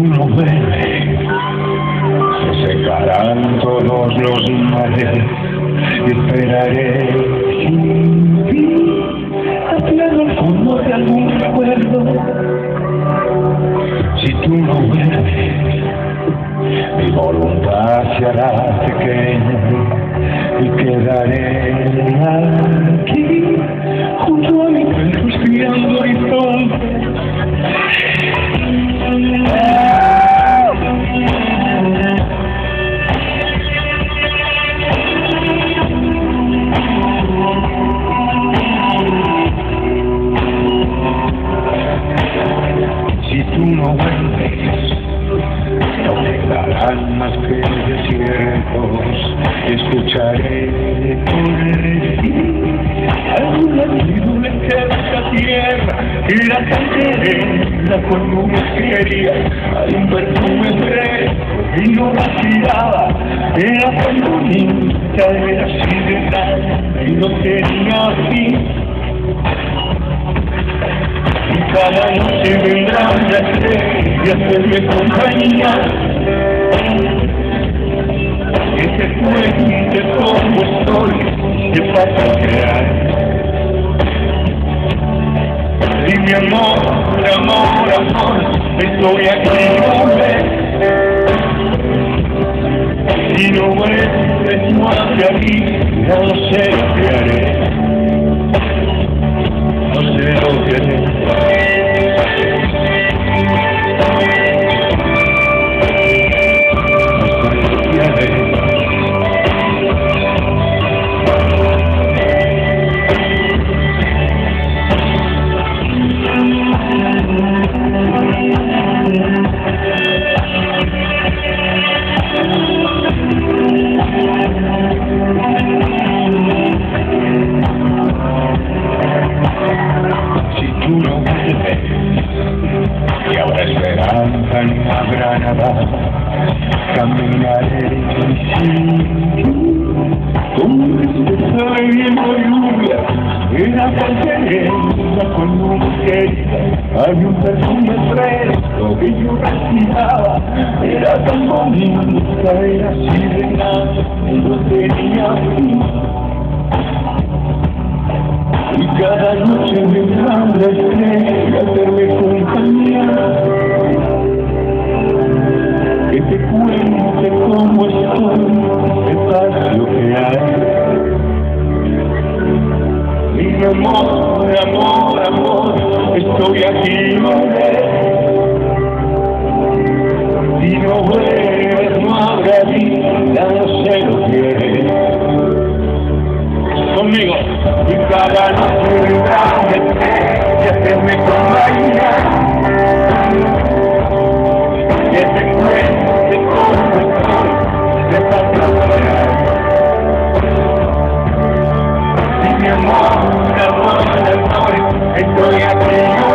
no vuelves, se secarán todos los mares y esperaré sin ti, apiado al fondo de algún recuerdo. Si tú no vuelves, mi voluntad se hará pequeña y quedaré aquí junto a mi horizonte. Si no quedarán más que desiertos. Escucharé por latido de esta tierra y la cantaré con mujería. Hay un perfume fresco y no respiraba. Era tan bonita, era así de y no tenía fin. Y cada noche vendrán las estrellas a hacerme compañía. Que cómo estoy, qué pasa que hay. Y mi amor, amor, amor, estoy aquí, hombre. Si no más de aquí, no sé qué haré. No sé lo que haré. Esperanza, no habrá nada, caminaré sin ti. Como este viendo lluvia, en la calcereta con mujeres, hay un perfume fresco que yo respiraba, era tan bonita, era grande, no tenía fin. Y cada noche vendrán las Amor, amor, amor, estoy aquí. Si no vuelves, no habrá vida, no sé lo conmigo. Y cada noche y hacerme compañía. Que te mi amor, estoy aquí.